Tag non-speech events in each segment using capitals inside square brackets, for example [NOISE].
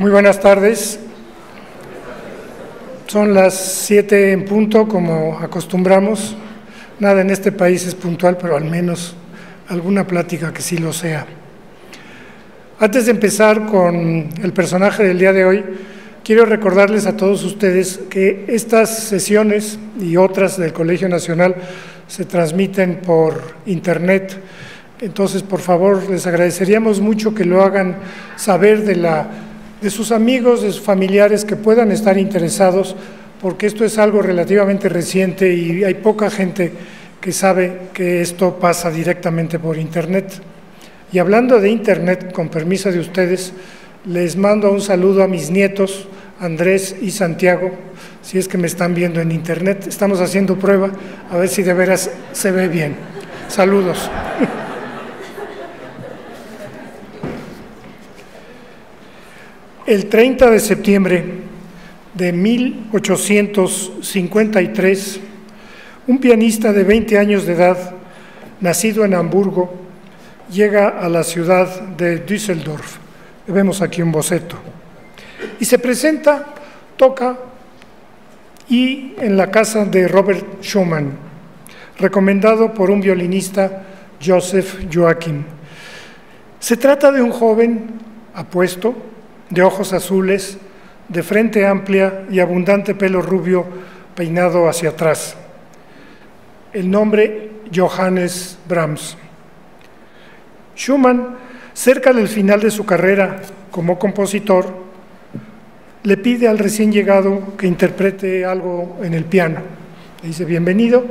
Muy buenas tardes. Son las siete en punto, como acostumbramos. Nada en este país es puntual, pero al menos alguna plática que sí lo sea. Antes de empezar con el personaje del día de hoy, quiero recordarles a todos ustedes que estas sesiones y otras del Colegio Nacional se transmiten por Internet. Entonces, por favor, les agradeceríamos mucho que lo hagan saber de, la, de sus amigos, de sus familiares que puedan estar interesados, porque esto es algo relativamente reciente y hay poca gente que sabe que esto pasa directamente por Internet. Y hablando de Internet, con permiso de ustedes, les mando un saludo a mis nietos, Andrés y Santiago, si es que me están viendo en Internet. Estamos haciendo prueba, a ver si de veras se ve bien. Saludos. [LAUGHS] El 30 de septiembre de 1853, un pianista de 20 años de edad, nacido en Hamburgo, llega a la ciudad de Düsseldorf. Vemos aquí un boceto. Y se presenta, toca, y en la casa de Robert Schumann, recomendado por un violinista, Joseph Joachim. Se trata de un joven apuesto, de ojos azules, de frente amplia y abundante pelo rubio peinado hacia atrás. El nombre Johannes Brahms. Schumann, cerca del final de su carrera como compositor, le pide al recién llegado que interprete algo en el piano. Le dice, bienvenido,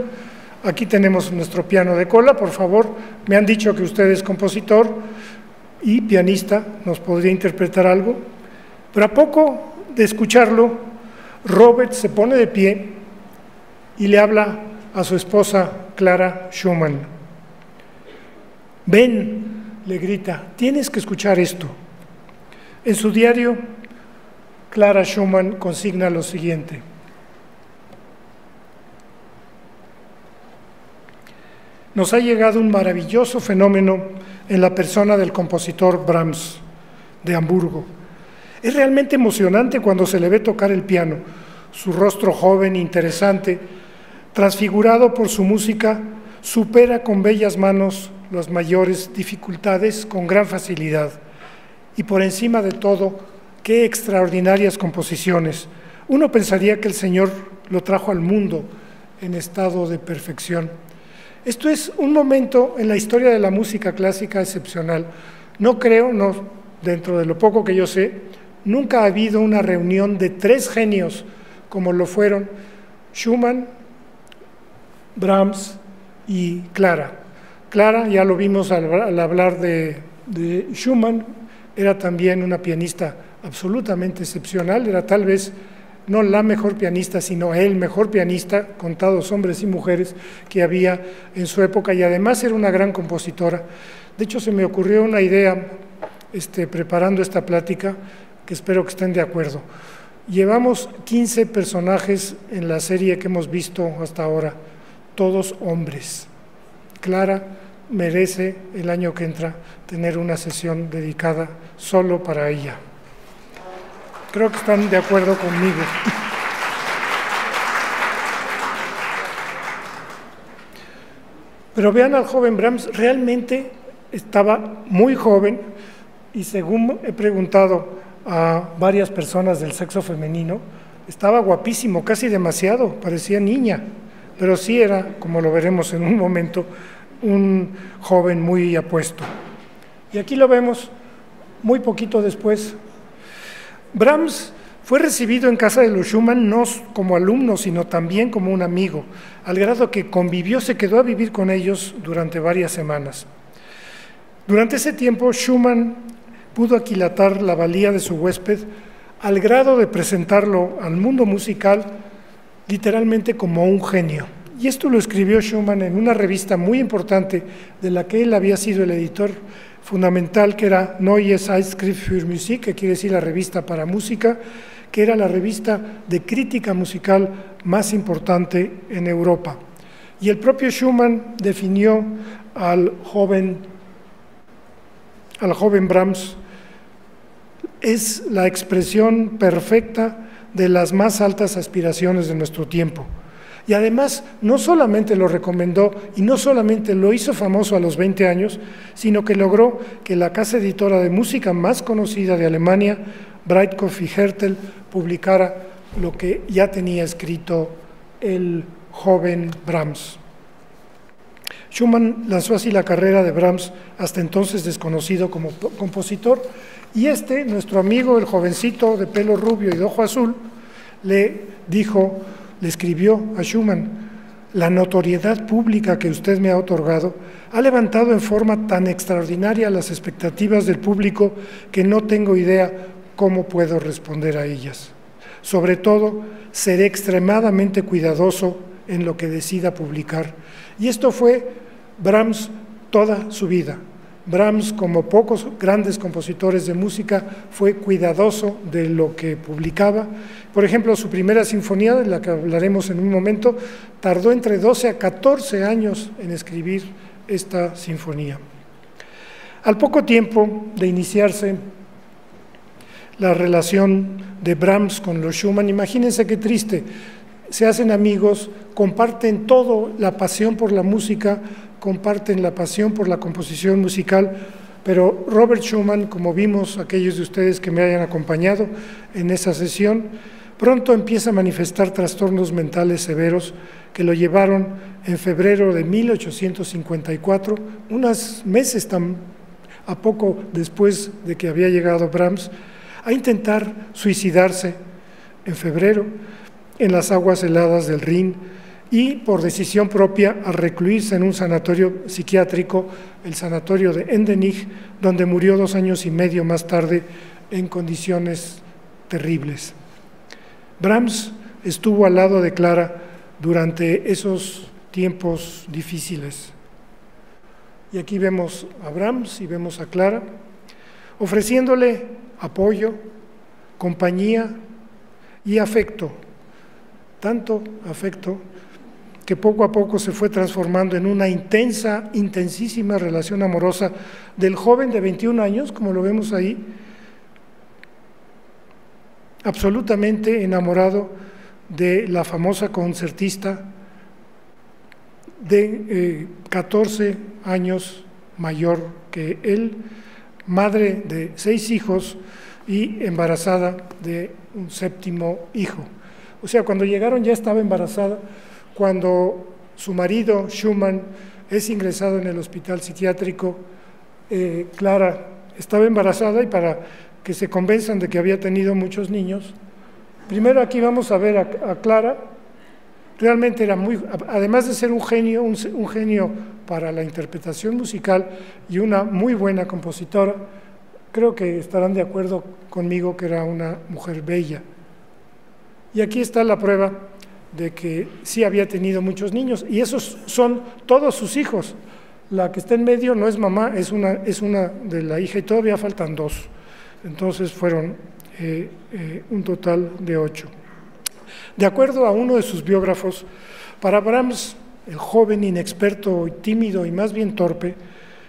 aquí tenemos nuestro piano de cola, por favor, me han dicho que usted es compositor y pianista, nos podría interpretar algo. Pero a poco de escucharlo, Robert se pone de pie y le habla a su esposa Clara Schumann. Ven, le grita, tienes que escuchar esto. En su diario, Clara Schumann consigna lo siguiente. Nos ha llegado un maravilloso fenómeno en la persona del compositor Brahms de Hamburgo. Es realmente emocionante cuando se le ve tocar el piano, su rostro joven, interesante, transfigurado por su música, supera con bellas manos las mayores dificultades con gran facilidad. Y por encima de todo, qué extraordinarias composiciones. Uno pensaría que el Señor lo trajo al mundo en estado de perfección. Esto es un momento en la historia de la música clásica excepcional. No creo, no, dentro de lo poco que yo sé, nunca ha habido una reunión de tres genios como lo fueron Schumann, Brahms y Clara. Clara, ya lo vimos al, hablar de, de Schumann, era también una pianista absolutamente excepcional, era tal vez no la mejor pianista, sino el mejor pianista, contados hombres y mujeres que había en su época, y además era una gran compositora. De hecho, se me ocurrió una idea este, preparando esta plática, que espero que estén de acuerdo. Llevamos 15 personajes en la serie que hemos visto hasta ahora, todos hombres. Clara merece el año que entra tener una sesión dedicada solo para ella. Creo que están de acuerdo conmigo. Pero vean al joven Brahms, realmente estaba muy joven y según he preguntado a varias personas del sexo femenino, estaba guapísimo, casi demasiado, parecía niña, pero sí era, como lo veremos en un momento, un joven muy apuesto. Y aquí lo vemos muy poquito después. Brahms fue recibido en casa de los Schumann no como alumno, sino también como un amigo, al grado que convivió, se quedó a vivir con ellos durante varias semanas. Durante ese tiempo, Schumann pudo aquilatar la valía de su huésped al grado de presentarlo al mundo musical literalmente como un genio. Y esto lo escribió Schumann en una revista muy importante de la que él había sido el editor fundamental, que era Neue Zeitschrift für Musik, que quiere decir la revista para música, que era la revista de crítica musical más importante en Europa. Y el propio Schumann definió al joven, al joven Brahms es la expresión perfecta de las más altas aspiraciones de nuestro tiempo. Y además no solamente lo recomendó y no solamente lo hizo famoso a los 20 años, sino que logró que la casa editora de música más conocida de Alemania, Breitkopf y Hertel, publicara lo que ya tenía escrito el joven Brahms. Schumann lanzó así la carrera de Brahms, hasta entonces desconocido como compositor, y este, nuestro amigo, el jovencito de pelo rubio y de ojo azul, le dijo, le escribió a Schumann, la notoriedad pública que usted me ha otorgado ha levantado en forma tan extraordinaria las expectativas del público que no tengo idea cómo puedo responder a ellas. Sobre todo, seré extremadamente cuidadoso en lo que decida publicar. Y esto fue Brahms toda su vida. Brahms, como pocos grandes compositores de música, fue cuidadoso de lo que publicaba. Por ejemplo, su primera sinfonía, de la que hablaremos en un momento, tardó entre 12 a 14 años en escribir esta sinfonía. Al poco tiempo de iniciarse la relación de Brahms con los Schumann, imagínense qué triste, se hacen amigos, comparten todo, la pasión por la música, comparten la pasión por la composición musical, pero Robert Schumann, como vimos aquellos de ustedes que me hayan acompañado en esa sesión, pronto empieza a manifestar trastornos mentales severos que lo llevaron en febrero de 1854, unos meses a poco después de que había llegado Brahms, a intentar suicidarse en febrero en las aguas heladas del Rin y por decisión propia a recluirse en un sanatorio psiquiátrico, el sanatorio de Endenich, donde murió dos años y medio más tarde en condiciones terribles. Brahms estuvo al lado de Clara durante esos tiempos difíciles. Y aquí vemos a Brahms y vemos a Clara ofreciéndole apoyo, compañía y afecto, tanto afecto que poco a poco se fue transformando en una intensa, intensísima relación amorosa del joven de 21 años, como lo vemos ahí, absolutamente enamorado de la famosa concertista de 14 eh, años mayor que él, madre de seis hijos y embarazada de un séptimo hijo. O sea, cuando llegaron ya estaba embarazada cuando su marido, Schumann, es ingresado en el hospital psiquiátrico, eh, Clara estaba embarazada y para que se convenzan de que había tenido muchos niños, primero aquí vamos a ver a, Clara, realmente era muy, además de ser un genio, un, un, genio para la interpretación musical y una muy buena compositora, creo que estarán de acuerdo conmigo que era una mujer bella. Y aquí está la prueba de que sí había tenido muchos niños y esos son todos sus hijos. La que está en medio no es mamá, es una, es una de la hija y todavía faltan dos. Entonces fueron eh, eh, un total de ocho. De acuerdo a uno de sus biógrafos, para Brahms, el joven inexperto, tímido y más bien torpe,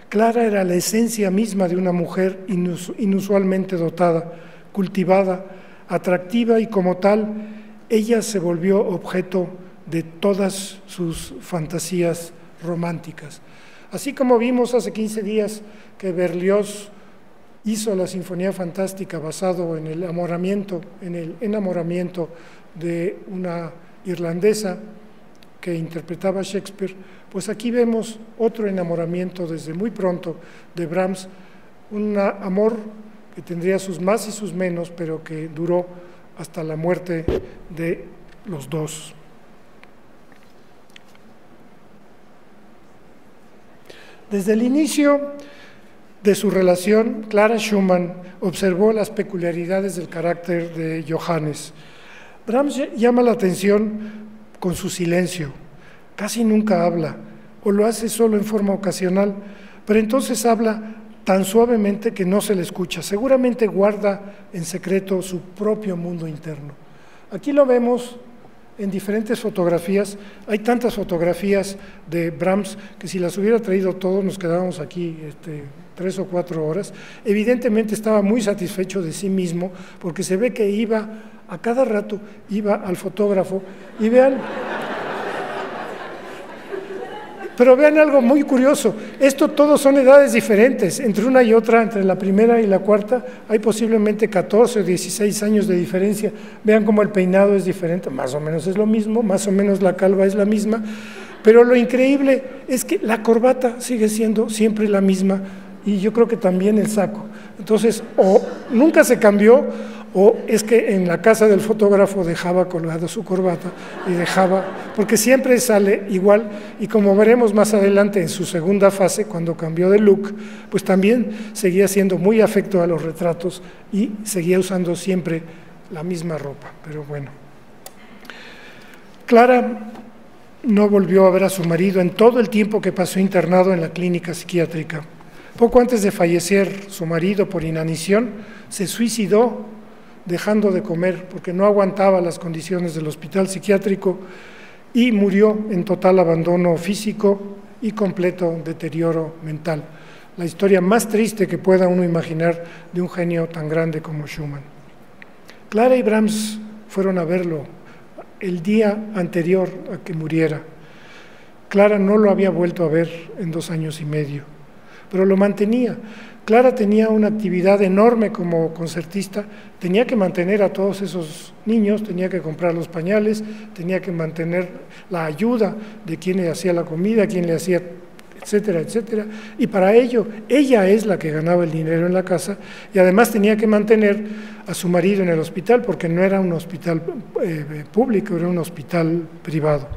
Clara era la esencia misma de una mujer inusualmente dotada, cultivada, atractiva y como tal ella se volvió objeto de todas sus fantasías románticas. Así como vimos hace 15 días que Berlioz hizo la Sinfonía Fantástica basado en el enamoramiento, en el enamoramiento de una irlandesa que interpretaba Shakespeare, pues aquí vemos otro enamoramiento desde muy pronto de Brahms, un amor tendría sus más y sus menos, pero que duró hasta la muerte de los dos. Desde el inicio de su relación, Clara Schumann observó las peculiaridades del carácter de Johannes. Brahms llama la atención con su silencio, casi nunca habla, o lo hace solo en forma ocasional, pero entonces habla tan suavemente que no se le escucha. Seguramente guarda en secreto su propio mundo interno. Aquí lo vemos en diferentes fotografías. Hay tantas fotografías de Brahms que si las hubiera traído todos nos quedábamos aquí este, tres o cuatro horas. Evidentemente estaba muy satisfecho de sí mismo porque se ve que iba a cada rato, iba al fotógrafo y vean, pero vean algo muy curioso, esto todos son edades diferentes, entre una y otra, entre la primera y la cuarta, hay posiblemente 14 o 16 años de diferencia. Vean cómo el peinado es diferente, más o menos es lo mismo, más o menos la calva es la misma, pero lo increíble es que la corbata sigue siendo siempre la misma y yo creo que también el saco. Entonces, o nunca se cambió o es que en la casa del fotógrafo dejaba colgado su corbata y dejaba, porque siempre sale igual, y como veremos más adelante en su segunda fase, cuando cambió de look, pues también seguía siendo muy afecto a los retratos y seguía usando siempre la misma ropa, pero bueno. Clara no volvió a ver a su marido en todo el tiempo que pasó internado en la clínica psiquiátrica. Poco antes de fallecer su marido por inanición, se suicidó dejando de comer porque no aguantaba las condiciones del hospital psiquiátrico y murió en total abandono físico y completo deterioro mental. La historia más triste que pueda uno imaginar de un genio tan grande como Schumann. Clara y Brahms fueron a verlo el día anterior a que muriera. Clara no lo había vuelto a ver en dos años y medio, pero lo mantenía. Clara tenía una actividad enorme como concertista, tenía que mantener a todos esos niños, tenía que comprar los pañales, tenía que mantener la ayuda de quien le hacía la comida, quien le hacía, etcétera, etcétera. Y para ello, ella es la que ganaba el dinero en la casa y además tenía que mantener a su marido en el hospital porque no era un hospital eh, público, era un hospital privado.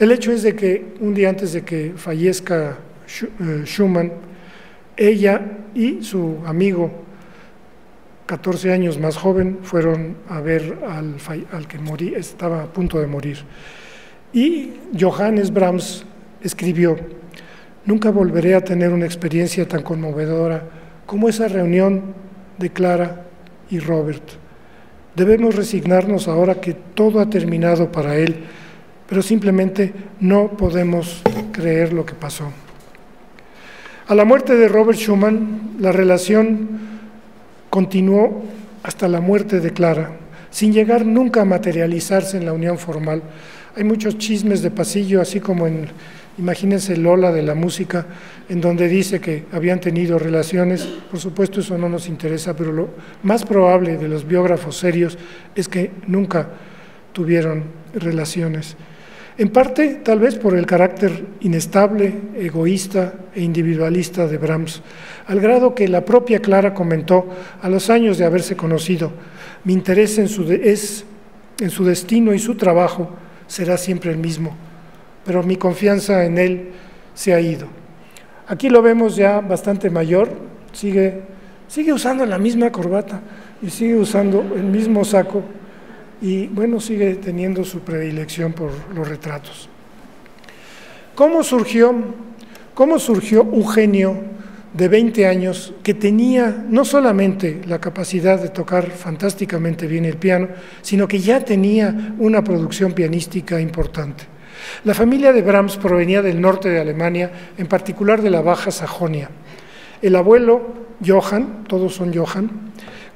El hecho es de que un día antes de que fallezca eh, Schumann, ella y su amigo, 14 años más joven, fueron a ver al, que estaba a punto de morir. Y Johannes Brahms escribió, nunca volveré a tener una experiencia tan conmovedora como esa reunión de Clara y Robert. Debemos resignarnos ahora que todo ha terminado para él, pero simplemente no podemos creer lo que pasó. A la muerte de Robert Schumann, la relación continuó hasta la muerte de Clara, sin llegar nunca a materializarse en la unión formal. Hay muchos chismes de pasillo, así como en, imagínense Lola de la música, en donde dice que habían tenido relaciones. Por supuesto, eso no nos interesa, pero lo más probable de los biógrafos serios es que nunca tuvieron relaciones. En parte, tal vez por el carácter inestable, egoísta e individualista de Brahms, al grado que la propia Clara comentó a los años de haberse conocido, mi interés en su, es, en su destino y su trabajo será siempre el mismo, pero mi confianza en él se ha ido. Aquí lo vemos ya bastante mayor, sigue, sigue usando la misma corbata y sigue usando el mismo saco y bueno, sigue teniendo su predilección por los retratos. ¿Cómo surgió, cómo surgió un genio de 20 años que tenía no solamente la capacidad de tocar fantásticamente bien el piano, sino que ya tenía una producción pianística importante? La familia de Brahms provenía del norte de Alemania, en particular de la Baja Sajonia. El abuelo, Johann, todos son Johann,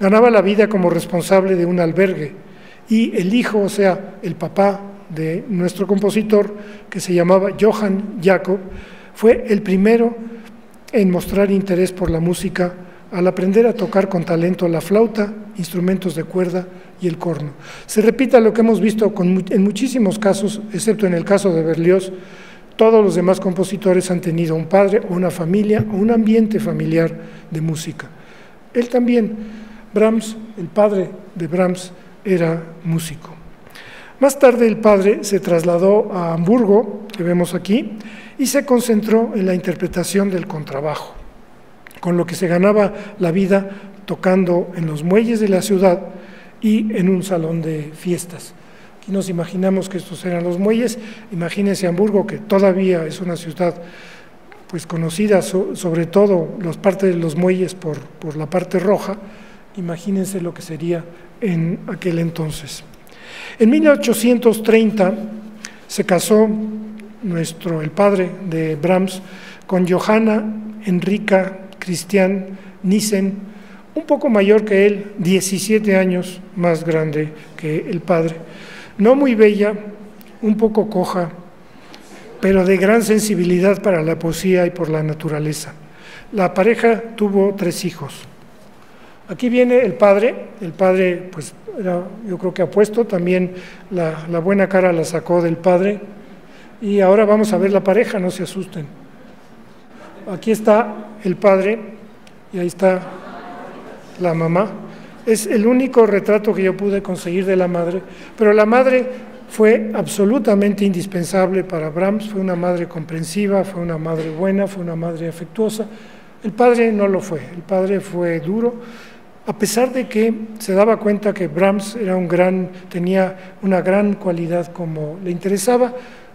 ganaba la vida como responsable de un albergue y el hijo, o sea, el papá de nuestro compositor, que se llamaba Johann Jacob, fue el primero en mostrar interés por la música al aprender a tocar con talento la flauta, instrumentos de cuerda y el corno. Se repita lo que hemos visto en muchísimos casos, excepto en el caso de Berlioz, todos los demás compositores han tenido un padre o una familia o un ambiente familiar de música. Él también, Brahms, el padre de Brahms, era músico. Más tarde el padre se trasladó a Hamburgo, que vemos aquí, y se concentró en la interpretación del contrabajo, con lo que se ganaba la vida tocando en los muelles de la ciudad y en un salón de fiestas. Aquí nos imaginamos que estos eran los muelles, imagínense Hamburgo, que todavía es una ciudad pues conocida sobre todo las partes de los muelles por, por la parte roja, imagínense lo que sería en aquel entonces. En 1830 se casó nuestro, el padre de Brahms con Johanna Enrica Christian Nissen, un poco mayor que él, 17 años más grande que el padre. No muy bella, un poco coja, pero de gran sensibilidad para la poesía y por la naturaleza. La pareja tuvo tres hijos. Aquí viene el padre, el padre pues era, yo creo que apuesto, también la, la buena cara la sacó del padre. Y ahora vamos a ver la pareja, no se asusten. Aquí está el padre y ahí está la mamá. Es el único retrato que yo pude conseguir de la madre, pero la madre fue absolutamente indispensable para Brahms, fue una madre comprensiva, fue una madre buena, fue una madre afectuosa. El padre no lo fue, el padre fue duro, a pesar de que se daba cuenta que Brahms era un gran, tenía una gran cualidad como le interesaba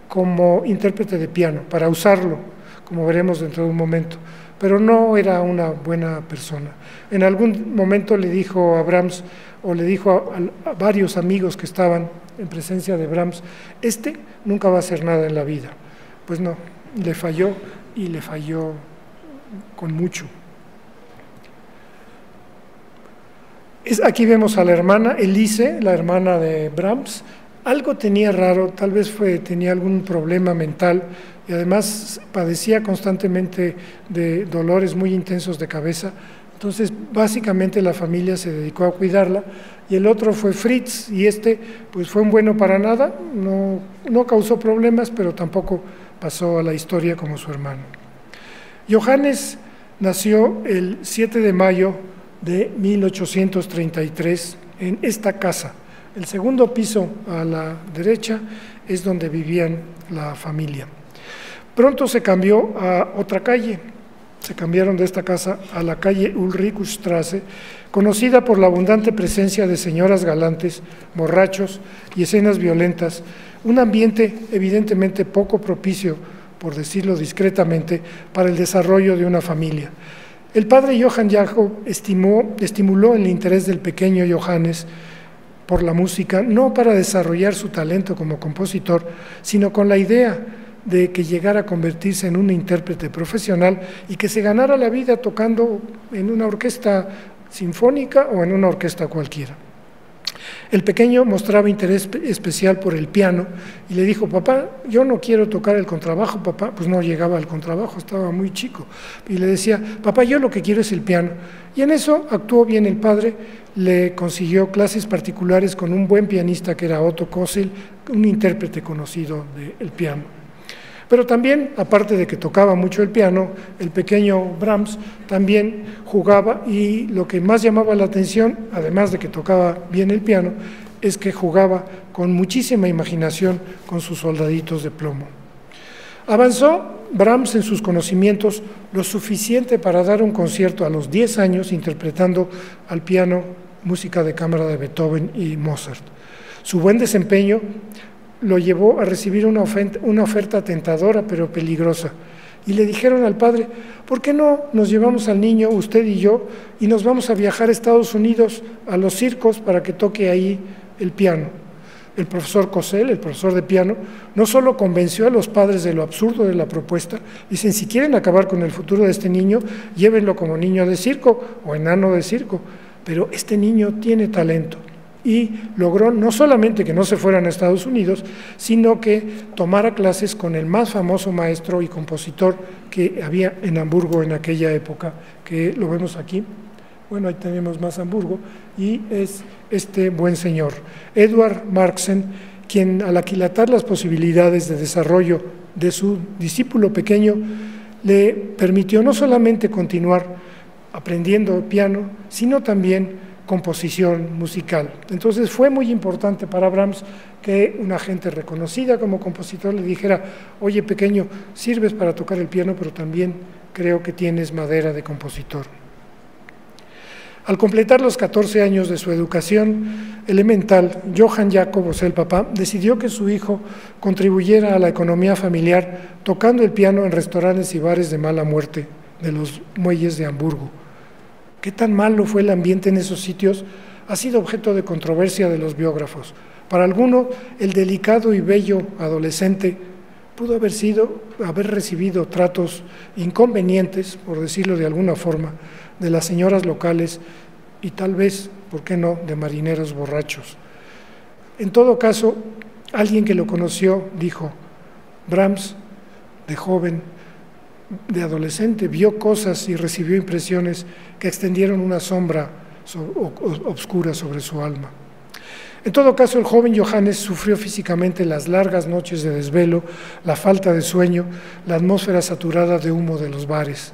como intérprete de piano, para usarlo, como veremos dentro de un momento, pero no era una buena persona. En algún momento le dijo a Brahms, o le dijo a, a varios amigos que estaban en presencia de Brahms, este nunca va a hacer nada en la vida. Pues no, le falló y le falló con mucho. Es, aquí vemos a la hermana Elise, la hermana de Brahms. Algo tenía raro, tal vez tenía algún problema mental y además padecía constantemente de dolores muy intensos de cabeza. Entonces, básicamente la familia se dedicó a cuidarla y el otro fue Fritz y este pues fue un bueno para nada, no, no causó problemas, pero tampoco pasó a la historia como su hermano. Johannes nació el 7 de mayo de 1833 en esta casa. El segundo piso a la derecha es donde vivían la familia. Pronto se cambió a otra calle, se cambiaron de esta casa a la calle Ulrichstrasse, conocida por la abundante presencia de señoras galantes, borrachos y escenas violentas, un ambiente evidentemente poco propicio, por decirlo discretamente, para el desarrollo de una familia. El padre Johann Jacob estimuló el interés del pequeño Johannes por la música, no para desarrollar su talento como compositor, sino con la idea de que llegara a convertirse en un intérprete profesional y que se ganara la vida tocando en una orquesta sinfónica o en una orquesta cualquiera. El pequeño mostraba interés especial por el piano y le dijo, papá, yo no quiero tocar el contrabajo, papá, pues no llegaba al contrabajo, estaba muy chico. Y le decía, papá, yo lo que quiero es el piano. Y en eso actuó bien el padre, le consiguió clases particulares con un buen pianista que era Otto Kossel, un intérprete conocido del piano. Pero también, aparte de que tocaba mucho el piano, el pequeño Brahms también jugaba y lo que más llamaba la atención, además de que tocaba bien el piano, es que jugaba con muchísima imaginación con sus soldaditos de plomo. Avanzó Brahms en sus conocimientos lo suficiente para dar un concierto a los 10 años interpretando al piano música de cámara de Beethoven y Mozart. Su buen desempeño lo llevó a recibir una oferta, tentadora pero peligrosa. Y le dijeron al padre, ¿por qué no nos llevamos al niño, usted y yo, y nos vamos a viajar a Estados Unidos, a los circos, para que toque ahí el piano? El profesor Cosel, el profesor de piano, no solo convenció a los padres de lo absurdo de la propuesta, dicen, si quieren acabar con el futuro de este niño, llévenlo como niño de circo o enano de circo, pero este niño tiene talento y logró no solamente que no se fueran a Estados Unidos, sino que tomara clases con el más famoso maestro y compositor que había en Hamburgo en aquella época, que lo vemos aquí. Bueno, ahí tenemos más Hamburgo, y es este buen señor, Edward Marksen, quien al aquilatar las posibilidades de desarrollo de su discípulo pequeño, le permitió no solamente continuar aprendiendo piano, sino también composición musical. Entonces fue muy importante para Brahms que una gente reconocida como compositor le dijera, oye pequeño, sirves para tocar el piano, pero también creo que tienes madera de compositor. Al completar los 14 años de su educación elemental, Johann Jacob, el papá, decidió que su hijo contribuyera a la economía familiar tocando el piano en restaurantes y bares de mala muerte de los muelles de Hamburgo. ¿Qué tan malo fue el ambiente en esos sitios? Ha sido objeto de controversia de los biógrafos. Para algunos, el delicado y bello adolescente pudo haber sido, haber recibido tratos inconvenientes, por decirlo de alguna forma, de las señoras locales y tal vez, ¿por qué no?, de marineros borrachos. En todo caso, alguien que lo conoció dijo, Brahms, de joven, de adolescente, vio cosas y recibió impresiones que extendieron una sombra obscura sobre su alma. En todo caso, el joven Johannes sufrió físicamente las largas noches de desvelo, la falta de sueño, la atmósfera saturada de humo de los bares.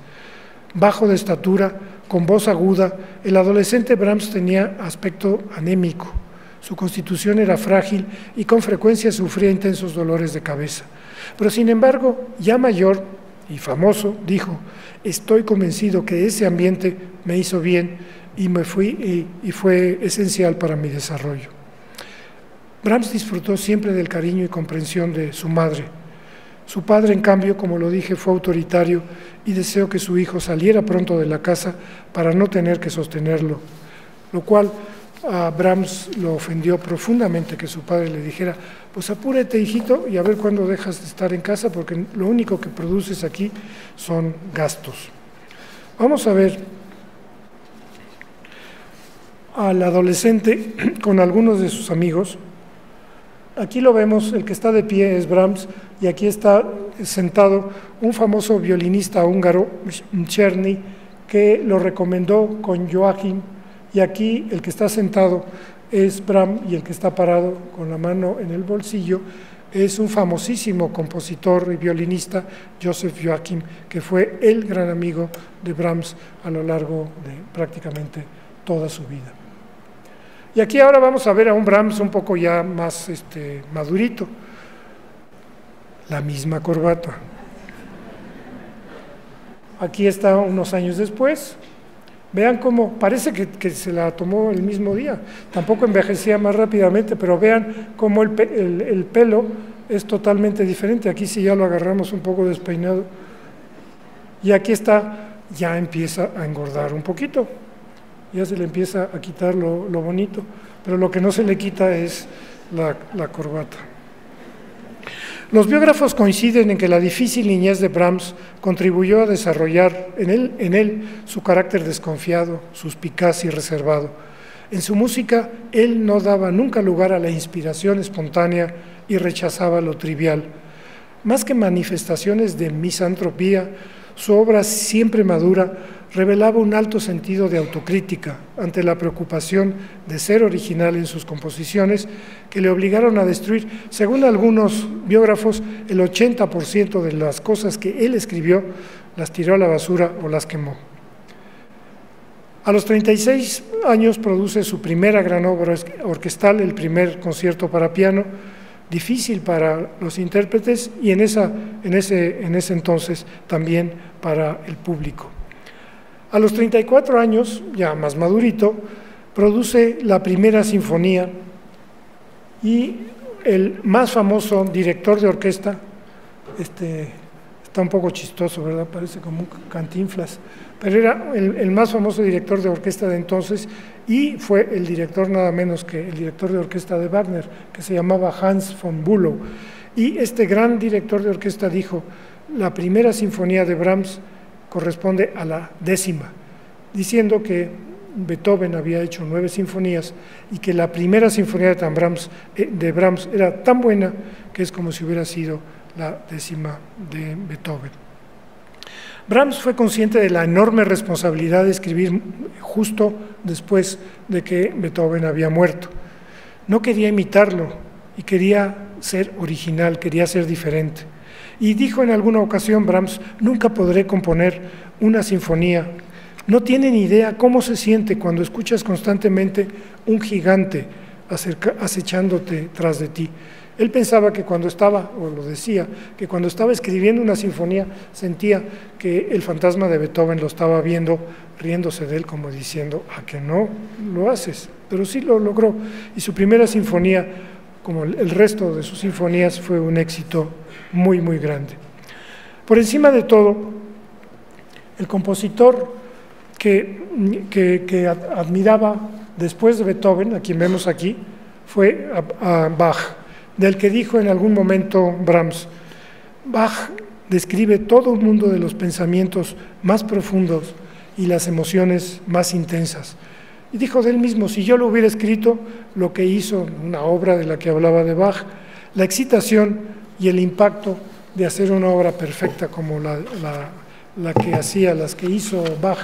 Bajo de estatura, con voz aguda, el adolescente Brahms tenía aspecto anémico. Su constitución era frágil y con frecuencia sufría intensos dolores de cabeza. Pero sin embargo, ya mayor y famoso, dijo, estoy convencido que ese ambiente me hizo bien y, me fui, y fue esencial para mi desarrollo. Brahms disfrutó siempre del cariño y comprensión de su madre. Su padre, en cambio, como lo dije, fue autoritario y deseó que su hijo saliera pronto de la casa para no tener que sostenerlo, lo cual a Brahms lo ofendió profundamente que su padre le dijera, pues apúrate hijito y a ver cuándo dejas de estar en casa porque lo único que produces aquí son gastos. Vamos a ver al adolescente [CLEARS THROAT] con algunos de sus amigos Aquí lo vemos, el que está de pie es Brahms y aquí está sentado un famoso violinista húngaro, Czerny, que lo recomendó con Joachim y aquí el que está sentado es Brahms y el que está parado con la mano en el bolsillo es un famosísimo compositor y violinista, Joseph Joachim, que fue el gran amigo de Brahms a lo largo de prácticamente toda su vida. Y aquí ahora vamos a ver a un Brahms un poco ya más este, madurito. La misma corbata. Aquí está unos años después. Vean cómo, parece que, se la tomó el mismo día. Tampoco envejecía más rápidamente, pero vean cómo el, el pelo es totalmente diferente. Aquí sí ya lo agarramos un poco despeinado. Y aquí está, ya empieza a engordar un poquito ya se le empieza a quitar lo, bonito, pero lo que no se le quita es la, corbata. Los biógrafos coinciden en que la difícil niñez de Brahms contribuyó a desarrollar en él, su carácter desconfiado, suspicaz y reservado. En su música, él no daba nunca lugar a la inspiración espontánea y rechazaba lo trivial. Más que manifestaciones de misantropía, su obra siempre madura revelaba un alto sentido de autocrítica ante la preocupación de ser original en sus composiciones que le obligaron a destruir, según algunos biógrafos, el 80% de las cosas que él escribió las tiró a la basura o las quemó. A los 36 años produce su primera gran obra orquestal, el primer concierto para piano, difícil para los intérpretes y en, ese entonces también para el público. A los 34 años, ya más madurito, produce la primera sinfonía y el más famoso director de orquesta, este, está un poco chistoso, ¿verdad? Parece como un cantinflas, pero era el, más famoso director de orquesta de entonces y fue el director nada menos que el director de orquesta de Wagner, que se llamaba Hans von Bülow. Y este gran director de orquesta dijo, la primera sinfonía de Brahms corresponde a la décima, diciendo que Beethoven había hecho nueve sinfonías y que la primera sinfonía de, Brahms, eh, de Brahms era tan buena que es como si hubiera sido la décima de Beethoven. Brahms fue consciente de la enorme responsabilidad de escribir justo después de que Beethoven había muerto. No quería imitarlo y quería ser original, quería ser diferente. Y dijo en alguna ocasión Brahms, nunca podré componer una sinfonía. No tienen idea cómo se siente cuando escuchas constantemente un gigante acechándote tras de ti. Él pensaba que cuando estaba, o lo decía, que cuando estaba escribiendo una sinfonía sentía que el fantasma de Beethoven lo estaba viendo, riéndose de él como diciendo, a que no lo haces, pero sí lo logró. Y su primera sinfonía, como el resto de sus sinfonías, fue un éxito muy, muy grande. Por encima de todo, el compositor que, admiraba después de Beethoven, a quien vemos aquí, fue a, Bach, del que dijo en algún momento Brahms, Bach describe todo un mundo de los pensamientos más profundos y las emociones más intensas. Y dijo de él mismo, si yo lo hubiera escrito, lo que hizo, una obra de la que hablaba de Bach, la excitación y el impacto de hacer una obra perfecta como la, que hacía, las que hizo Bach,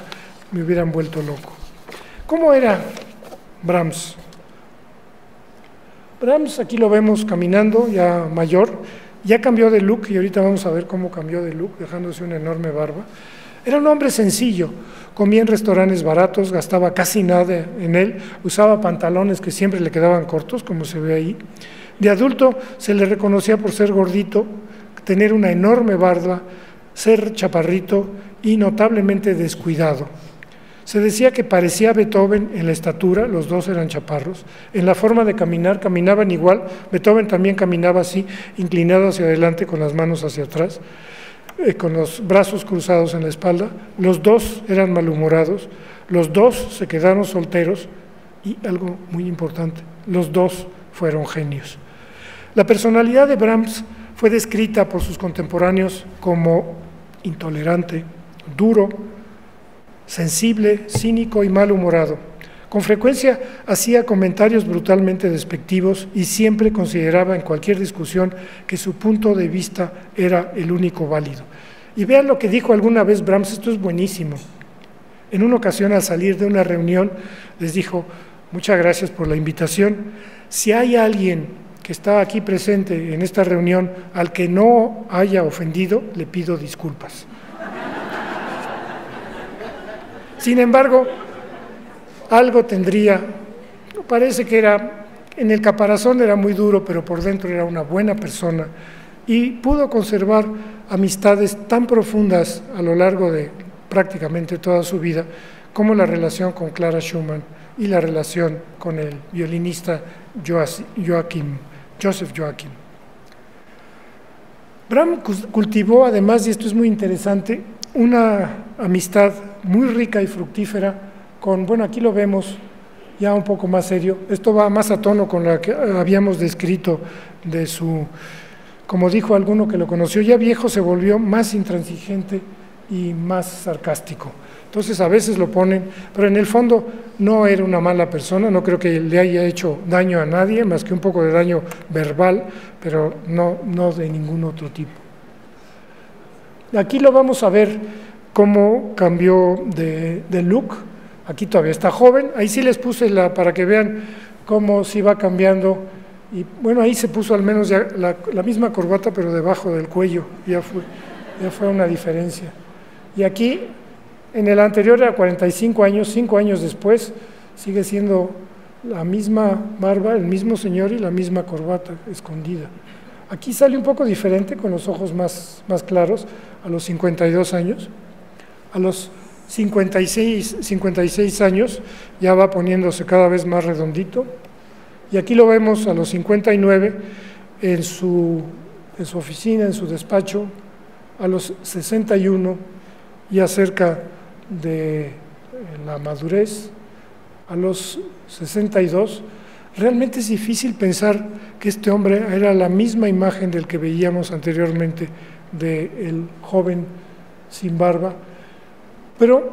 me hubieran vuelto loco. ¿Cómo era Brahms? Brahms, aquí lo vemos caminando, ya mayor, ya cambió de look y ahorita vamos a ver cómo cambió de look, dejándose una enorme barba. Era un hombre sencillo, comía en restaurantes baratos, gastaba casi nada en él, usaba pantalones que siempre le quedaban cortos, como se ve ahí. De adulto se le reconocía por ser gordito, tener una enorme barba, ser chaparrito y notablemente descuidado. Se decía que parecía Beethoven en la estatura, los dos eran chaparros, en la forma de caminar, caminaban igual, Beethoven también caminaba así, inclinado hacia adelante con las manos hacia atrás, eh, con los brazos cruzados en la espalda, los dos eran malhumorados, los dos se quedaron solteros. Y algo muy importante, los dos fueron genios. La personalidad de Brahms fue descrita por sus contemporáneos como intolerante, duro, sensible, cínico y malhumorado. Con frecuencia hacía comentarios brutalmente despectivos y siempre consideraba en cualquier discusión que su punto de vista era el único válido. Y vean lo que dijo alguna vez Brahms, esto es buenísimo. En una ocasión al salir de una reunión les dijo, muchas gracias por la invitación. Si hay alguien que está aquí presente en esta reunión al que no haya ofendido, le pido disculpas. Sin embargo, algo tendría, parece que era, en el caparazón era muy duro, pero por dentro era una buena persona y pudo conservar amistades tan profundas a lo largo de prácticamente toda su vida, como la relación con Clara Schumann y la relación con el violinista Joachim, Joseph Joachim. Bram cultivó además, y esto es muy interesante, una amistad muy rica y fructífera con, bueno, aquí lo vemos ya un poco más serio, esto va más a tono con lo que habíamos descrito de su, como dijo alguno que lo conoció, ya viejo se volvió más intransigente y más sarcástico. Entonces a veces lo ponen, pero en el fondo no era una mala persona, no creo que le haya hecho daño a nadie, más que un poco de daño verbal, pero no, no de ningún otro tipo. Aquí lo vamos a ver cómo cambió de, look. Aquí todavía está joven. Ahí sí les puse la, para que vean cómo se iba cambiando. Y bueno, ahí se puso al menos la, misma corbata, pero debajo del cuello. Ya fue, ya fue una diferencia. Y aquí, en el anterior era 45 años, 5 años después, sigue siendo la misma barba, el mismo señor y la misma corbata escondida. Aquí sale un poco diferente, con los ojos más, más claros, a los 52 años. A los 56, 56 años ya va poniéndose cada vez más redondito. Y aquí lo vemos a los 59 en su, en su oficina, en su despacho, a los 61 ya cerca de la madurez, a los 62 Realmente es difícil pensar que este hombre era la misma imagen del que veíamos anteriormente del joven sin barba. Pero,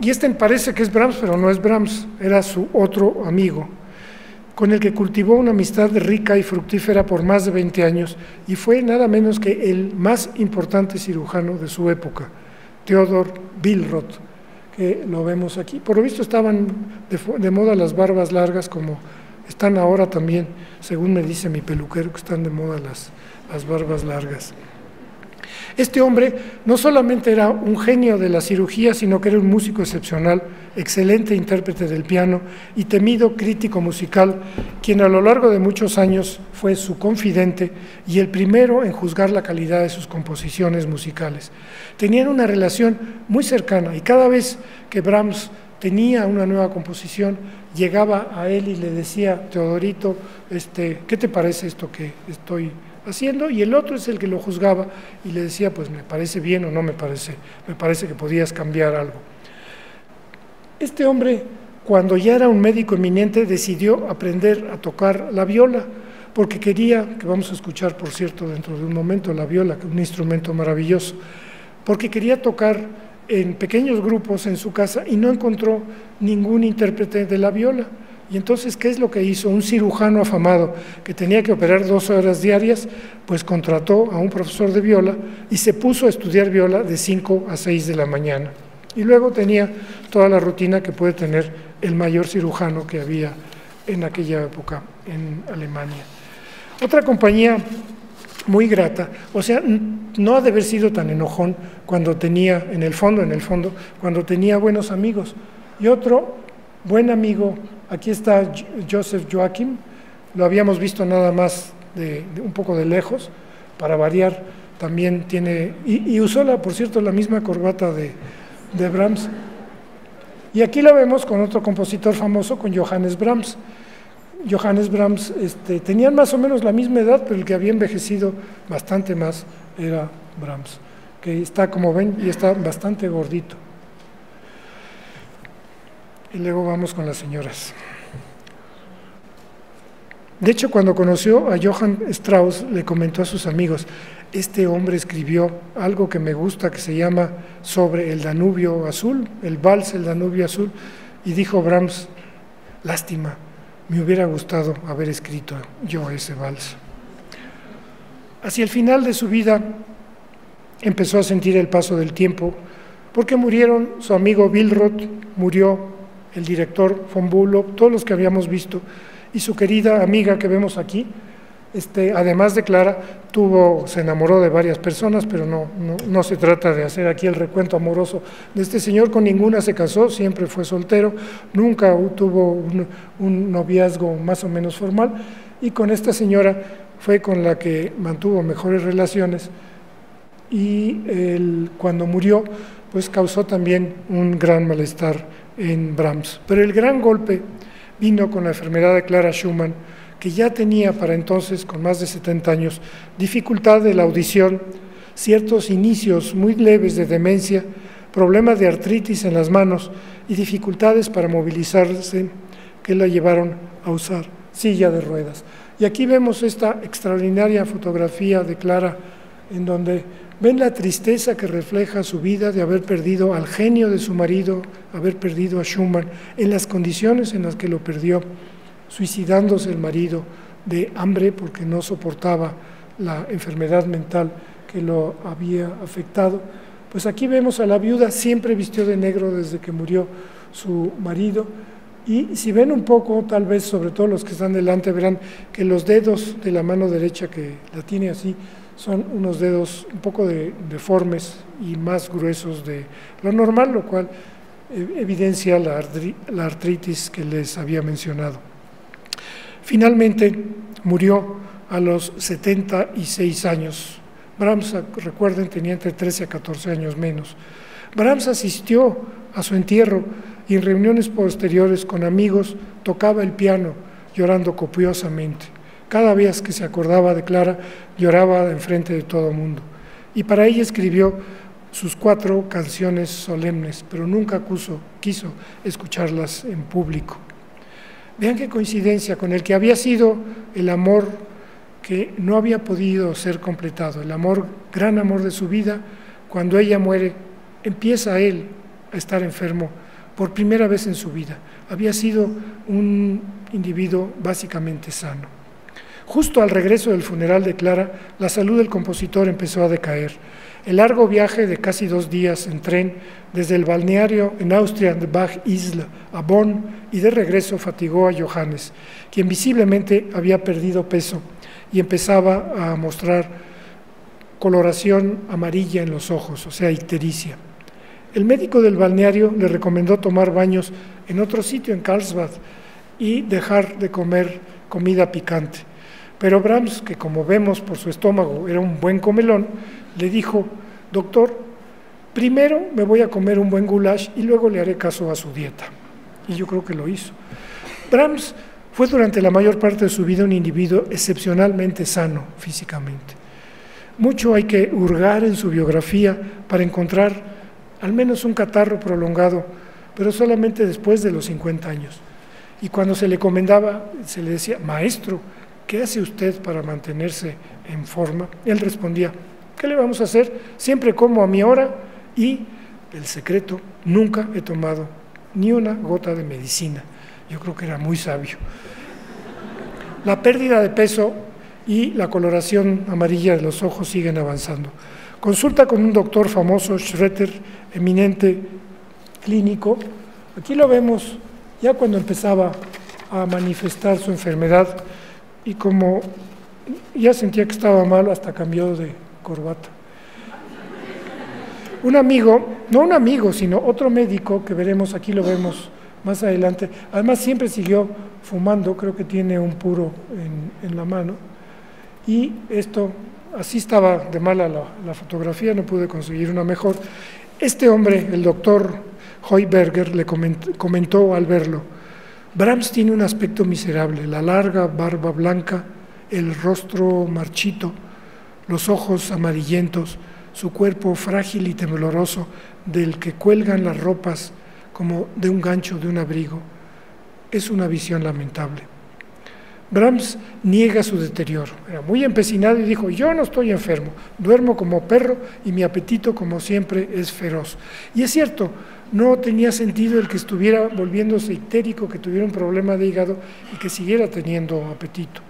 y este parece que es Brahms, pero no es Brahms, era su otro amigo, con el que cultivó una amistad rica y fructífera por más de 20 años y fue nada menos que el más importante cirujano de su época, Theodor Billroth, lo vemos aquí. Por lo visto estaban de, de moda las barbas largas como están ahora también, según me dice mi peluquero, que están de moda las, las barbas largas. Este hombre no solamente era un genio de la cirugía, sino que era un músico excepcional, excelente intérprete del piano y temido crítico musical, quien a lo largo de muchos años fue su confidente y el primero en juzgar la calidad de sus composiciones musicales. Tenían una relación muy cercana y cada vez que Brahms tenía una nueva composición, llegaba a él y le decía, Teodorito, este, ¿qué te parece esto que estoy haciendo? Y el otro es el que lo juzgaba y le decía, pues me parece bien o no me parece, me parece que podías cambiar algo. Este hombre, cuando ya era un médico eminente, decidió aprender a tocar la viola porque quería, que vamos a escuchar por cierto dentro de un momento, la viola, es un instrumento maravilloso, porque quería tocar en pequeños grupos en su casa y no encontró ningún intérprete de la viola. Y entonces, ¿qué es lo que hizo? Un cirujano afamado que tenía que operar dos horas diarias, pues contrató a un profesor de viola y se puso a estudiar viola de 5 a 6 de la mañana. Y luego tenía toda la rutina que puede tener el mayor cirujano que había en aquella época en Alemania. Otra compañía muy grata, o sea, no ha de haber sido tan enojón cuando tenía, en el fondo, en el fondo, cuando tenía buenos amigos. Y otro buen amigo Aquí está Joseph Joachim, lo habíamos visto nada más de, un poco de lejos, para variar, también tiene, y, usó, la, por cierto, la misma corbata de, Brahms. Y aquí lo vemos con otro compositor famoso, con Johannes Brahms. Johannes Brahms este, tenían más o menos la misma edad, pero el que había envejecido bastante más era Brahms, que está, como ven, y está bastante gordito. Y luego vamos con las señoras. De hecho, cuando conoció a Johann Strauss, le comentó a sus amigos, este hombre escribió algo que me gusta, que se llama sobre el Danubio Azul, el vals El Danubio Azul, y dijo Brahms, lástima, me hubiera gustado haber escrito yo ese vals. Hacia el final de su vida empezó a sentir el paso del tiempo, porque murieron, su amigo Roth murió el director von todos los que habíamos visto, y su querida amiga que vemos aquí, este, además de Clara, tuvo, se enamoró de varias personas, pero no, no, se trata de hacer aquí el recuento amoroso de este señor, con ninguna se casó, siempre fue soltero, nunca tuvo un, noviazgo más o menos formal, y con esta señora fue con la que mantuvo mejores relaciones, y cuando murió, pues causó también un gran malestar en Brahms. Pero el gran golpe vino con la enfermedad de Clara Schumann, que ya tenía para entonces, con más de 70 años, dificultad de la audición, ciertos inicios muy leves de demencia, problemas de artritis en las manos y dificultades para movilizarse que la llevaron a usar silla de ruedas. Y aquí vemos esta extraordinaria fotografía de Clara en donde ven la tristeza que refleja su vida de haber perdido al genio de su marido, haber perdido a Schumann, en las condiciones en las que lo perdió, suicidándose el marido de hambre porque no soportaba la enfermedad mental que lo había afectado. Pues aquí vemos a la viuda, siempre vistió de negro desde que murió su marido, y si ven un poco, tal vez sobre todo los que están delante, verán que los dedos de la mano derecha que la tiene así son unos dedos un poco deformes y más gruesos de lo normal, lo cual eh, evidencia la, artritis que les había mencionado. Finalmente murió a los 76 años. Brahms, recuerden, tenía entre 13 a 14 años menos. Brahms asistió a su entierro y en reuniones posteriores con amigos tocaba el piano llorando copiosamente. Cada vez que se acordaba de Clara, lloraba en frente de todo mundo. Y para ella escribió sus cuatro canciones solemnes, pero nunca quiso escucharlas en público. Vean qué coincidencia con el que había sido el amor que no había podido ser completado, el amor, gran amor de su vida, cuando ella muere, empieza él a estar enfermo por primera vez en su vida. Había sido un individuo básicamente sano. Justo al regreso del funeral de Clara, la salud del compositor empezó a decaer. El largo viaje de casi dos días en tren desde el balneario en Austria de Bach Isla a Bonn y de regreso fatigó a Johannes, quien visiblemente había perdido peso y empezaba a mostrar coloración amarilla en los ojos, o sea, ictericia. El médico del balneario le recomendó tomar baños en otro sitio, en Karlsbad, y dejar de comer comida picante. Pero Brahms, que como vemos por su estómago era un buen comelón, le dijo, doctor, primero me voy a comer un buen goulash y luego le haré caso a su dieta. Y yo creo que lo hizo. Brahms fue durante la mayor parte de su vida un individuo excepcionalmente sano físicamente. Mucho hay que hurgar en su biografía para encontrar al menos un catarro prolongado, pero solamente después de los 50 años. Y cuando se le comendaba, se le decía, maestro, ¿qué hace usted para mantenerse en forma? Él respondía, ¿qué le vamos a hacer? Siempre como a mi hora y el secreto, nunca he tomado ni una gota de medicina. Yo creo que era muy sabio. La pérdida de peso y la coloración amarilla de los ojos siguen avanzando. Consulta con un doctor famoso, Schroeter, eminente clínico. Aquí lo vemos ya cuando empezaba a manifestar su enfermedad y como ya sentía que estaba mal, hasta cambió de corbata. Un amigo, no un amigo, sino otro médico que veremos, aquí lo vemos más adelante, además siempre siguió fumando, creo que tiene un puro en, la mano, y esto, así estaba de mala la, fotografía, no pude conseguir una mejor. Este hombre, el doctor Heuberger, le comentó al verlo, Brahms tiene un aspecto miserable, la larga barba blanca, el rostro marchito, los ojos amarillentos, su cuerpo frágil y tembloroso del que cuelgan las ropas como de un gancho de un abrigo. Es una visión lamentable. Brahms niega su deterioro. Era muy empecinado y dijo, yo no estoy enfermo, duermo como perro y mi apetito como siempre es feroz. Y es cierto, no tenía sentido el que estuviera volviéndose histérico, que tuviera un problema de hígado y que siguiera teniendo apetito.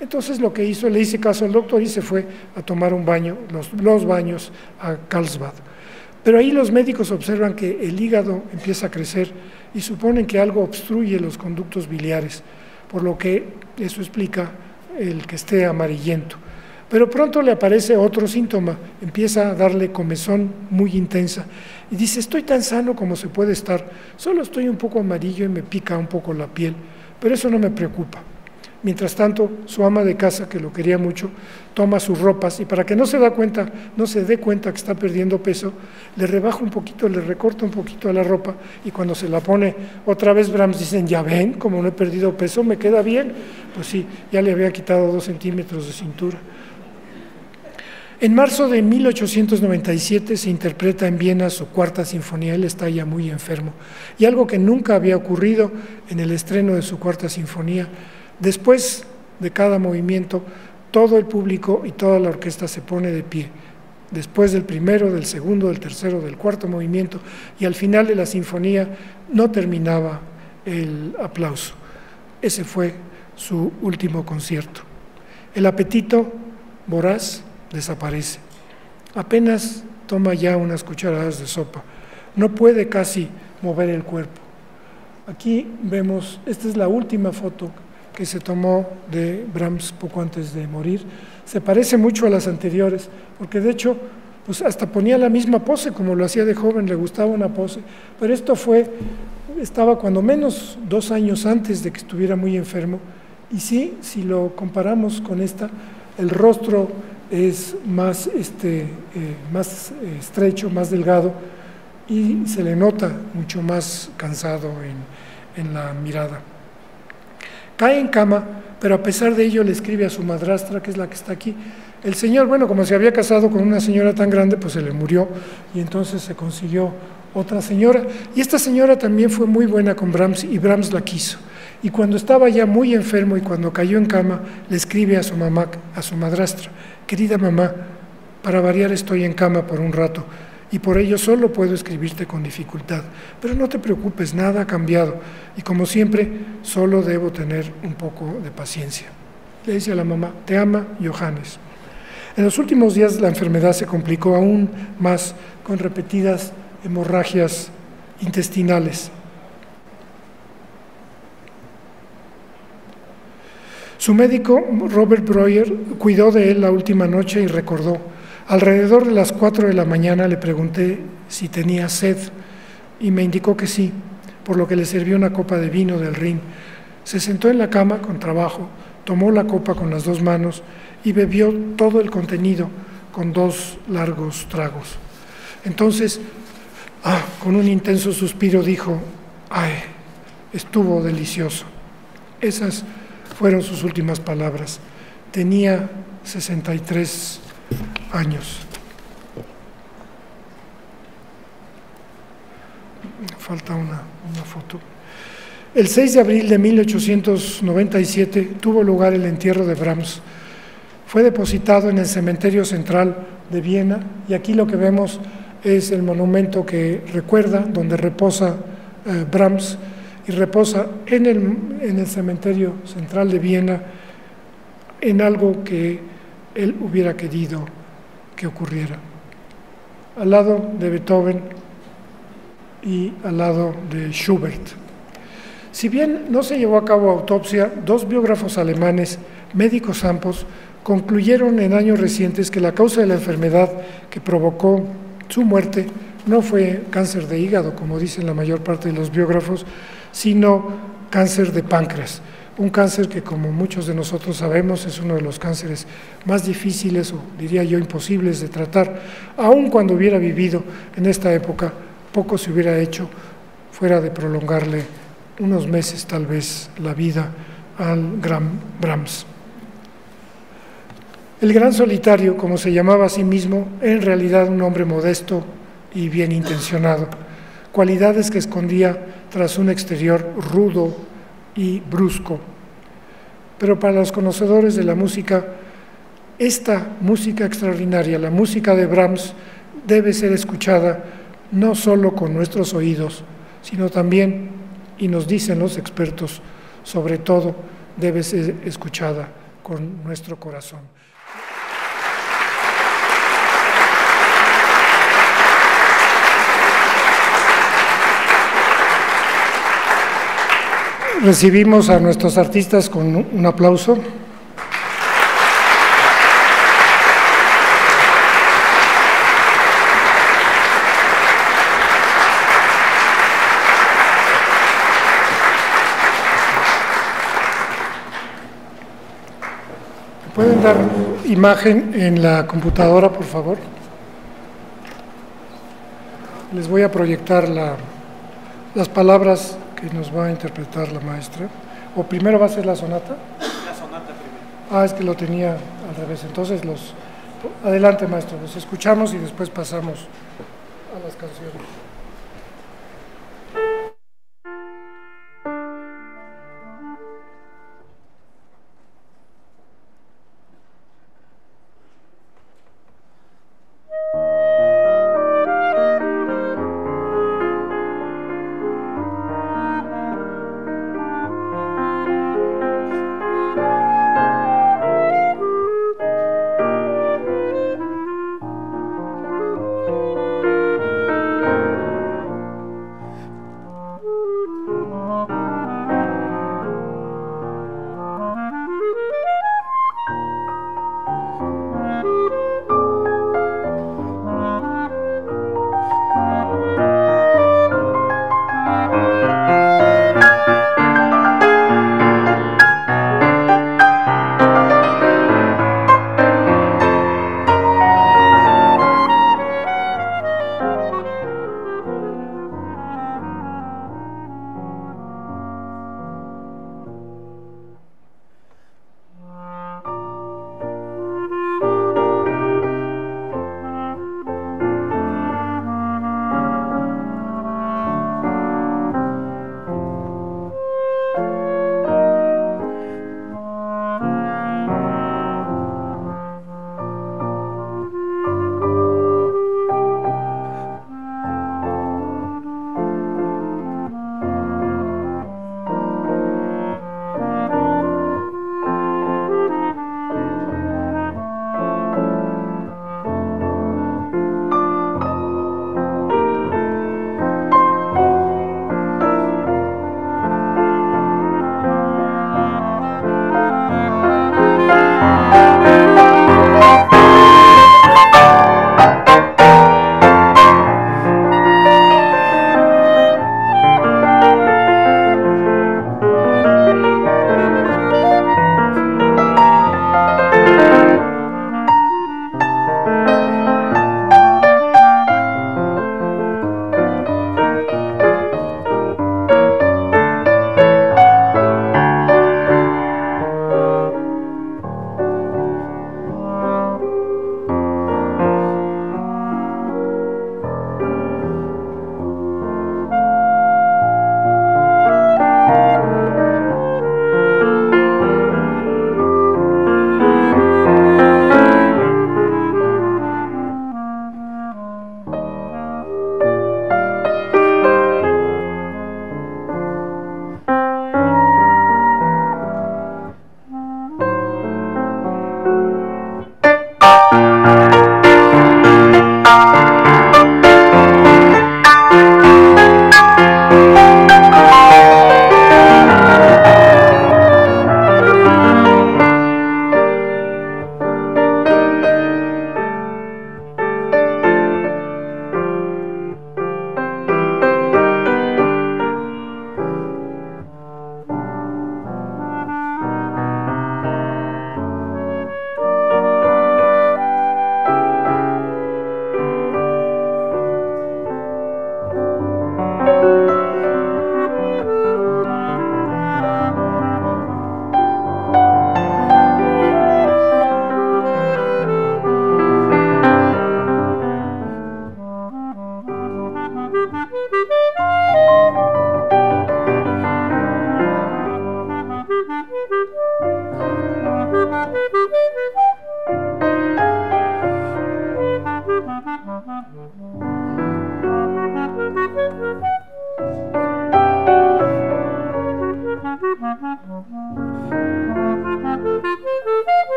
Entonces lo que hizo, le hice caso al doctor y se fue a tomar un baño, los, los baños a Carlsbad. Pero ahí los médicos observan que el hígado empieza a crecer y suponen que algo obstruye los conductos biliares, por lo que eso explica el que esté amarillento. Pero pronto le aparece otro síntoma, empieza a darle comezón muy intensa y dice, estoy tan sano como se puede estar, solo estoy un poco amarillo y me pica un poco la piel, pero eso no me preocupa. Mientras tanto, su ama de casa, que lo quería mucho, toma sus ropas y para que no se da cuenta, no se dé cuenta que está perdiendo peso, le rebaja un poquito, le recorta un poquito la ropa y cuando se la pone otra vez Brahms dicen, ya ven, como no he perdido peso, me queda bien. Pues sí, ya le había quitado dos centímetros de cintura. En marzo de 1897 se interpreta en Viena su cuarta sinfonía, él está ya muy enfermo. Y algo que nunca había ocurrido en el estreno de su cuarta sinfonía, después de cada movimiento, todo el público y toda la orquesta se pone de pie. Después del primero, del segundo, del tercero, del cuarto movimiento, y al final de la sinfonía no terminaba el aplauso. Ese fue su último concierto. El apetito voraz desaparece. Apenas toma ya unas cucharadas de sopa. No puede casi mover el cuerpo. Aquí vemos, esta es la última foto que se tomó de Brahms poco antes de morir. Se parece mucho a las anteriores, porque de hecho, pues hasta ponía la misma pose como lo hacía de joven, le gustaba una pose, pero esto fue, estaba cuando menos dos años antes de que estuviera muy enfermo, y sí, si lo comparamos con esta, el rostro es más, este, eh, más eh, estrecho, más delgado y se le nota mucho más cansado en, en la mirada. Cae en cama, pero a pesar de ello le escribe a su madrastra, que es la que está aquí. El señor, bueno, como se había casado con una señora tan grande, pues se le murió y entonces se consiguió otra señora. Y esta señora también fue muy buena con Brahms y Brahms la quiso. Y cuando estaba ya muy enfermo y cuando cayó en cama, le escribe a su mamá, a su madrastra, querida mamá, para variar estoy en cama por un rato y por ello solo puedo escribirte con dificultad. Pero no te preocupes, nada ha cambiado y como siempre solo debo tener un poco de paciencia. Le dice a la mamá, te ama Johannes. En los últimos días la enfermedad se complicó aún más con repetidas hemorragias intestinales Su médico, Robert Breuer, cuidó de él la última noche y recordó, alrededor de las cuatro de la mañana le pregunté si tenía sed y me indicó que sí, por lo que le sirvió una copa de vino del Rin. Se sentó en la cama con trabajo, tomó la copa con las dos manos y bebió todo el contenido con dos largos tragos. Entonces, ah, con un intenso suspiro dijo, ay, estuvo delicioso. Esas fueron sus últimas palabras. Tenía 63 años. Falta una, foto. El 6 de abril de 1897 tuvo lugar el entierro de Brahms. Fue depositado en el cementerio central de Viena y aquí lo que vemos es el monumento que recuerda, donde reposa eh, Brahms y reposa en el, en el cementerio central de Viena en algo que él hubiera querido que ocurriera. Al lado de Beethoven y al lado de Schubert. Si bien no se llevó a cabo autopsia, dos biógrafos alemanes, médicos ambos, concluyeron en años recientes que la causa de la enfermedad que provocó su muerte no fue cáncer de hígado, como dicen la mayor parte de los biógrafos, sino cáncer de páncreas. Un cáncer que, como muchos de nosotros sabemos, es uno de los cánceres más difíciles o diría yo imposibles de tratar. Aun cuando hubiera vivido en esta época, poco se hubiera hecho fuera de prolongarle unos meses tal vez la vida al gran Brahms. El gran solitario, como se llamaba a sí mismo, era en realidad un hombre modesto y bien intencionado, cualidades que escondía tras un exterior rudo y brusco. Pero para los conocedores de la música, esta música extraordinaria, la música de Brahms, debe ser escuchada no solo con nuestros oídos, sino también y nos dicen los expertos, sobre todo debe ser escuchada con nuestro corazón. Recibimos a nuestros artistas con un aplauso. ¿Pueden dar imagen en la computadora, por favor? Les voy a proyectar las palabras que nos va a interpretar la maestra. ¿O primero va a ser la sonata? La sonata primero. Ah, es que lo tenía al revés. Entonces, los adelante, maestro, los escuchamos y después pasamos a las canciones.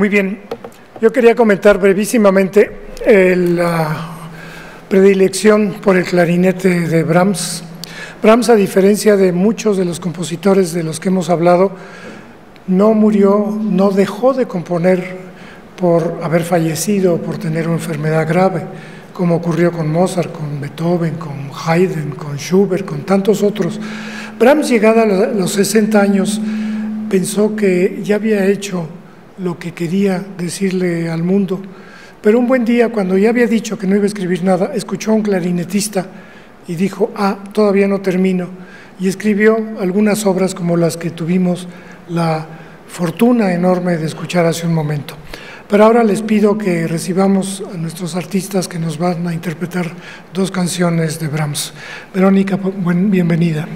Muy bien. Yo quería comentar brevísimamente la predilección por el clarinete de Brahms. Brahms, a diferencia de muchos de los compositores de los que hemos hablado, no murió, no dejó de componer por haber fallecido, por tener una enfermedad grave, como ocurrió con Mozart, con Beethoven, con Haydn, con Schubert, con tantos otros. Brahms, llegada a los 60 años, pensó que ya había hecho lo que quería decirle al mundo, pero un buen día, cuando ya había dicho que no iba a escribir nada, escuchó a un clarinetista y dijo, ah, todavía no termino, y escribió algunas obras como las que tuvimos la fortuna enorme de escuchar hace un momento. Pero ahora les pido que recibamos a nuestros artistas que nos van a interpretar dos canciones de Brahms. Verónica, bienvenida.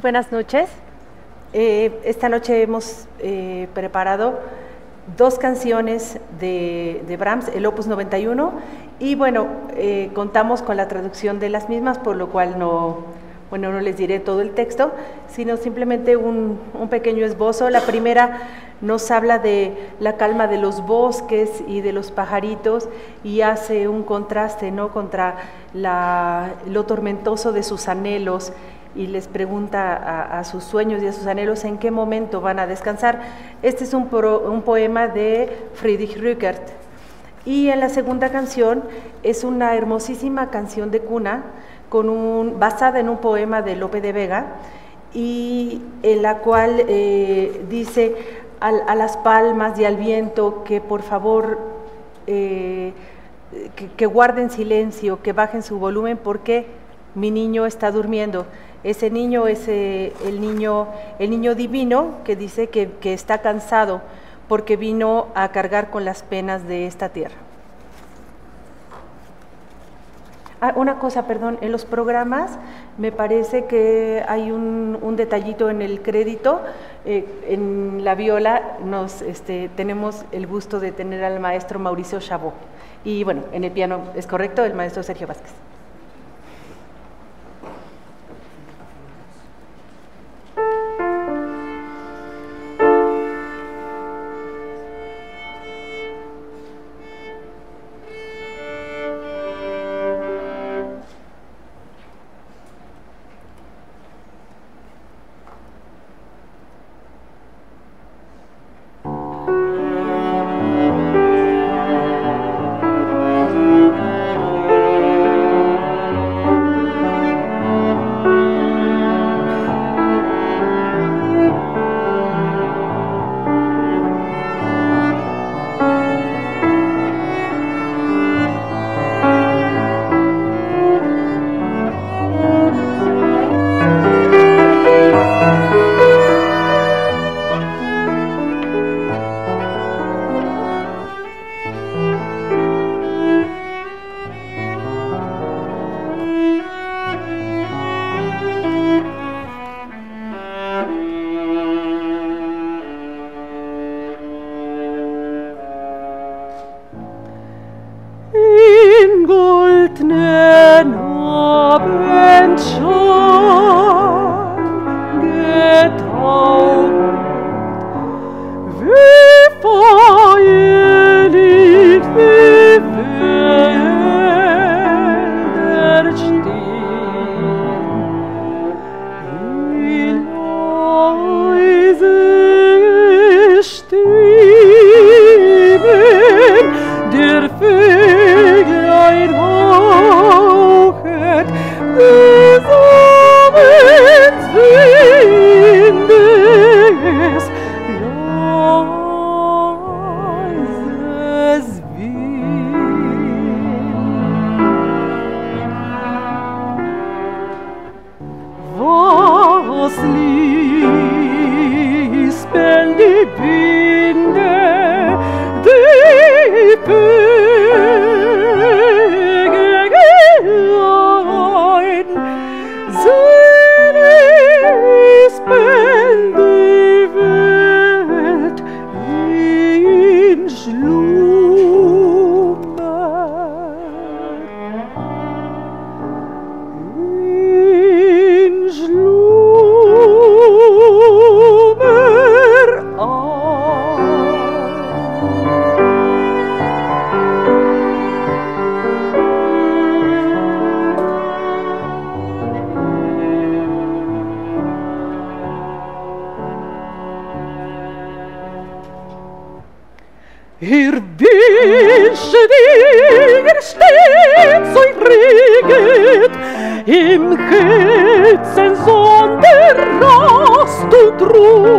Buenas noches. Eh, esta noche hemos eh, preparado dos canciones de, Brahms, el Opus 91, y bueno, eh, contamos con la traducción de las mismas, por lo cual no, bueno, no les diré todo el texto, sino simplemente un, pequeño esbozo. La primera nos habla de la calma de los bosques y de los pajaritos y hace un contraste ¿no? contra lo tormentoso de sus anhelos y les pregunta a, sus sueños y a sus anhelos en qué momento van a descansar. Este es un, poema de Friedrich Rückert. Y en la segunda canción es una hermosísima canción de cuna con un, basada en un poema de Lope de Vega y en la cual eh, dice a, las palmas y al viento que por favor eh, que guarden silencio, que bajen su volumen porque mi niño está durmiendo. Ese niño es el, niño, el niño divino que dice que, está cansado porque vino a cargar con las penas de esta tierra. Ah, una cosa, perdón, en los programas me parece que hay un, detallito en el crédito. Eh, en la viola nos este, tenemos el gusto de tener al maestro Mauricio Chabot. Y bueno, en el piano es correcto, el maestro Sergio Vázquez. true.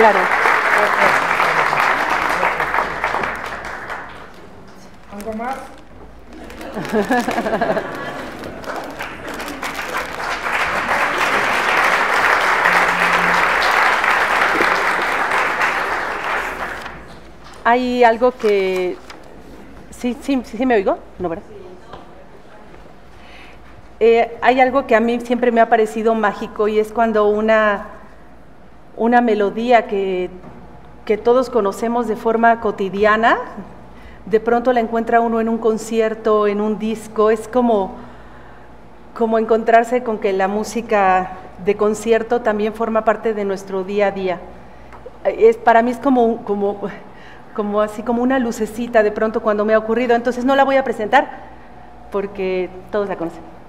Claro. ¿Algo más? Hay algo que... Sí, sí, sí, sí me oigo, ¿no, verdad? Eh, hay algo que a mí siempre me ha parecido mágico y es cuando una, una melodía que, que todos conocemos de forma cotidiana, de pronto la encuentra uno en un concierto, en un disco, es como, como encontrarse con que la música de concierto también forma parte de nuestro día a día. Es, para mí es como, como, como así como una lucecita de pronto cuando me ha ocurrido, entonces no la voy a presentar porque todos la conocen.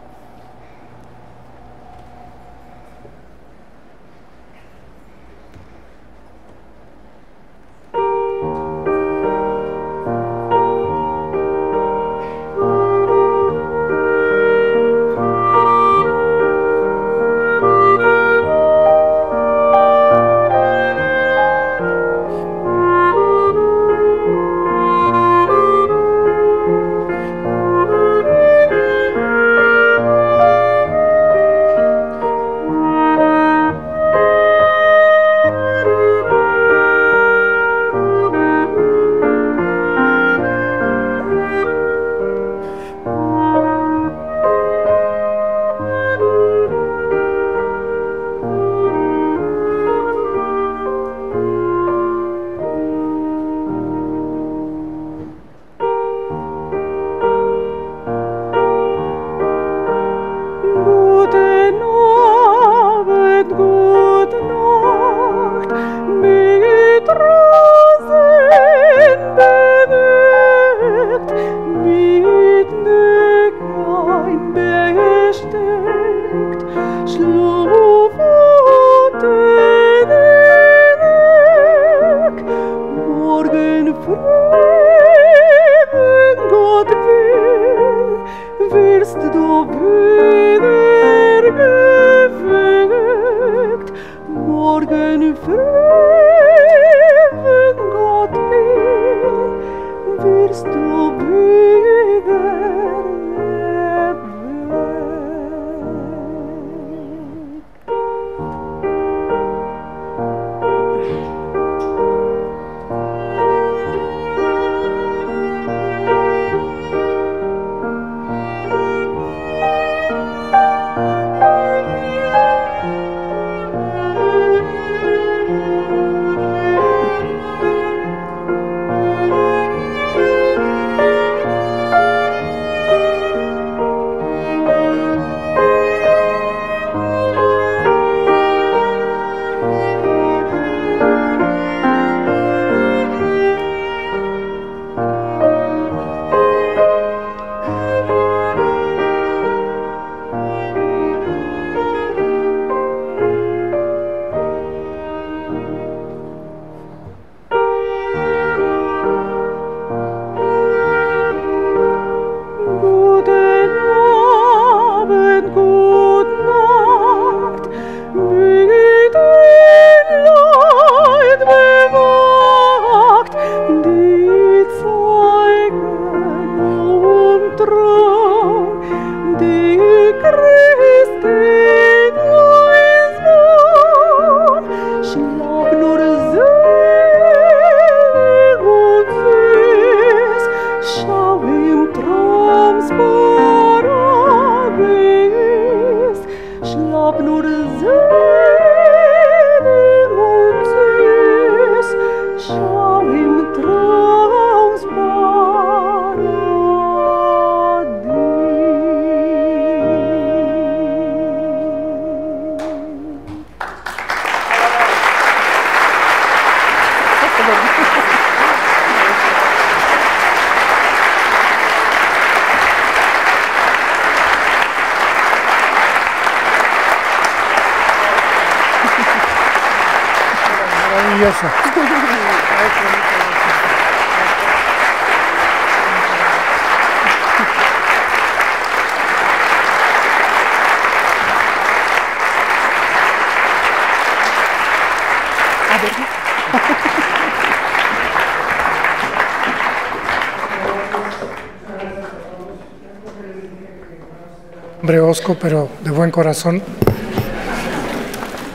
Buen corazón.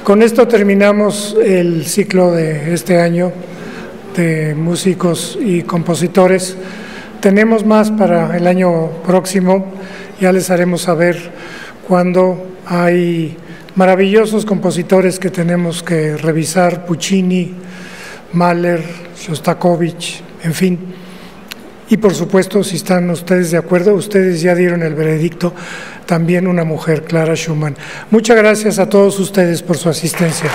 Con esto terminamos el ciclo de este año de músicos y compositores. Tenemos más para el año próximo, ya les haremos saber cuándo hay maravillosos compositores que tenemos que revisar, Puccini, Mahler, Shostakovich, en fin. Y por supuesto, si están ustedes de acuerdo, ustedes ya dieron el veredicto, también una mujer, Clara Schumann. Muchas gracias a todos ustedes por su asistencia.